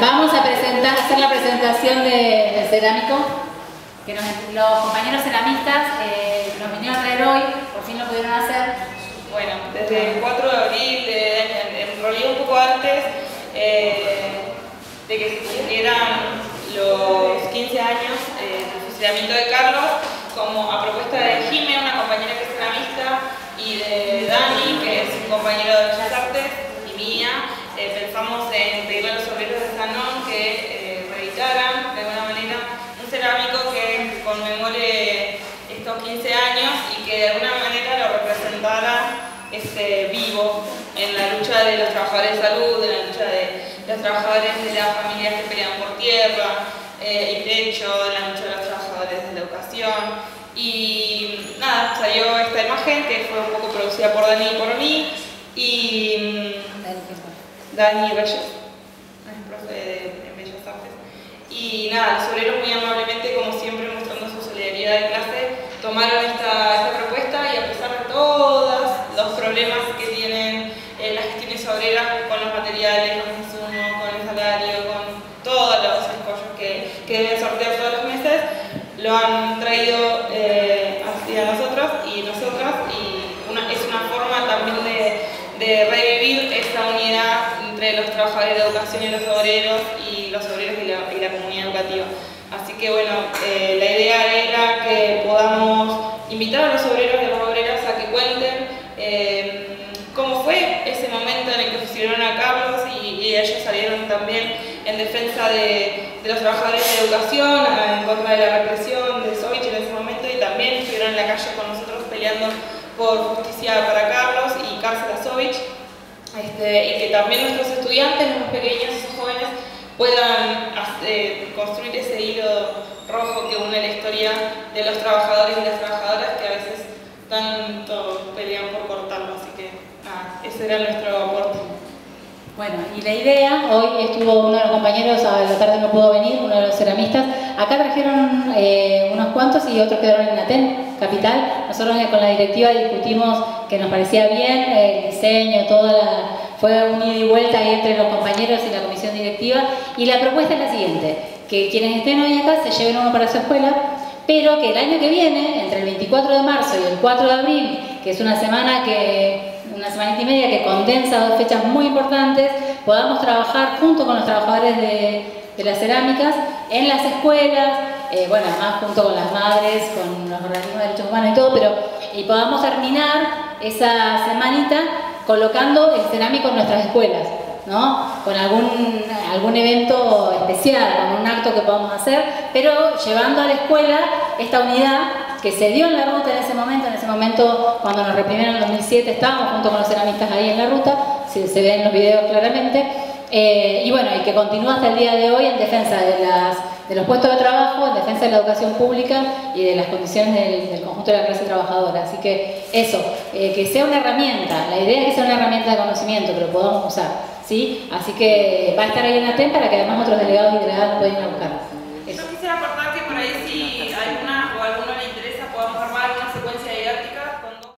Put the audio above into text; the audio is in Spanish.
Vamos a presentar, hacer la presentación de, cerámico, que los compañeros ceramistas eh, nos vinieron a traer hoy, por fin lo pudieron hacer. Bueno, desde el 4 de abril, en, realidad un poco antes eh, de que se cumplieran los 15 años eh, del fusilamiento de Carlos, como a propuesta de Jime, una compañera que es ceramista, y de Dani, que es un compañero de Bellas Artes, y mía, pensamos en pedirle a los obreros de Sanón que eh, reeditaran de alguna manera un cerámico que conmemore estos 15 años y que de alguna manera lo representara este, vivo en la lucha de los trabajadores de salud, en la lucha de los trabajadores de las familias que pelean por tierra eh, y techo, en la lucha de los trabajadores de la educación. Y nada, salió esta imagen que fue un poco producida por Dani y por mí. Y Dani Reyes, es profe de, Bellas Artes. Y nada, los obreros muy amablemente, como siempre, mostrando su solidaridad en clase, tomaron esta, propuesta problemas que tienen eh, las gestiones obreras con los materiales, con el con el salario, con todos los escollos que, que, deben sortear todos los meses, lo han traído eh, hacia nosotros y nosotras y es una forma también de, de revivir esta unidad entre los trabajadores de educación y los obreros y los obreros y la, comunidad educativa. Así que bueno, eh, la idea era que podamos invitar a los a Carlos y, ellos salieron también en defensa de, los trabajadores de educación, en contra de la represión de Sovich en ese momento y también estuvieron en la calle con nosotros peleando por justicia para Carlos y cárcel a Sovich. Este, y que también nuestros estudiantes, los pequeños, jóvenes, puedan construir ese hilo rojo que une la historia de los trabajadores y las trabajadoras que a veces tanto pelean por cortarlo. Así que ese era nuestro. Bueno, y la idea, hoy estuvo uno de los compañeros, a la tarde no pudo venir, uno de los ceramistas, acá trajeron eh, unos cuantos y otros quedaron en Aten, capital. Nosotros con la directiva discutimos que nos parecía bien el diseño, toda la, fue un ida y vuelta ahí entre los compañeros y la comisión directiva, y la propuesta es la siguiente, que quienes estén hoy acá se lleven uno para su escuela, pero que el año que viene, entre el 24 de marzo y el 4 de abril, que es una semana que una semanita y media que condensa dos fechas muy importantes, podamos trabajar junto con los trabajadores de, las cerámicas en las escuelas, eh, bueno, además junto con las madres, con los organismos de derechos humanos y todo, pero y podamos terminar esa semanita colocando el cerámico en nuestras escuelas, ¿no? Con algún, algún evento especial, con un acto que podamos hacer, pero llevando a la escuela esta unidad que se dio en la ruta en ese momento, en ese momento cuando nos reprimieron en 2007 estábamos junto con los ceramistas ahí en la ruta, se, se ve en los videos claramente, eh, y bueno, y que continúa hasta el día de hoy en defensa de, las, de los puestos de trabajo, en defensa de la educación pública y de las condiciones del, conjunto de la clase trabajadora. Así que eso, eh, que sea una herramienta, la idea es que sea una herramienta de conocimiento, que lo podamos usar. ¿sí? Así que va a estar ahí en la TEM para que además otros delegados y delegadas puedan buscar.